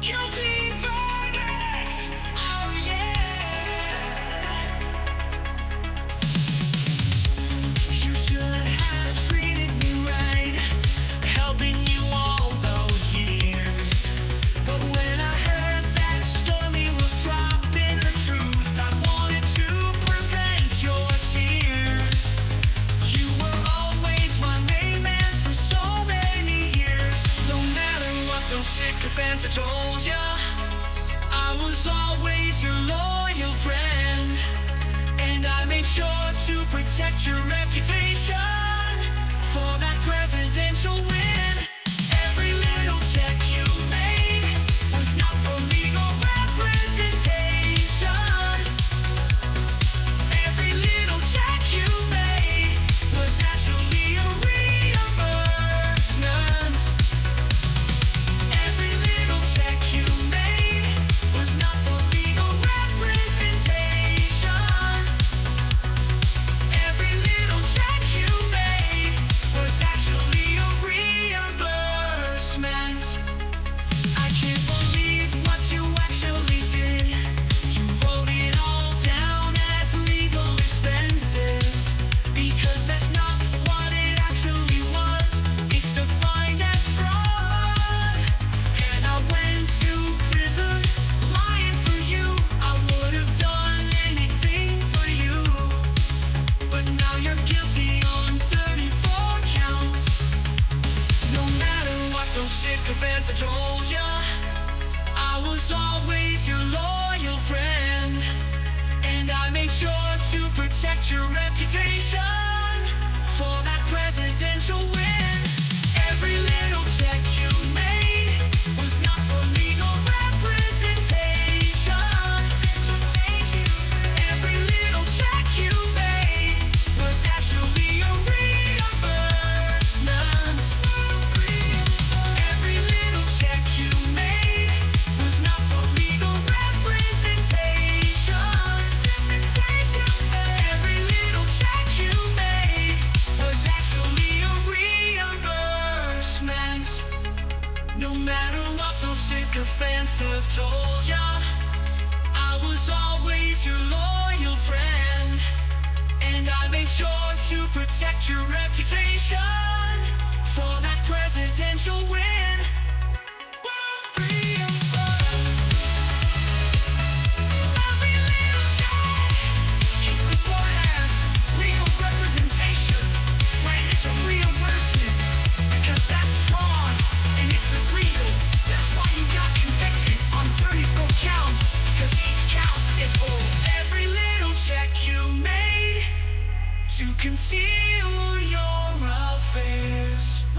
guilty! confess I told ya. I was always your loyal friend. And I made sure to protect your reputation. I told you I was always your loyal friend. And I made sure to protect your reputation. fans have told ya I was always your loyal friend. And I made sure to protect your reputation For that presidential win. to conceal your affairs.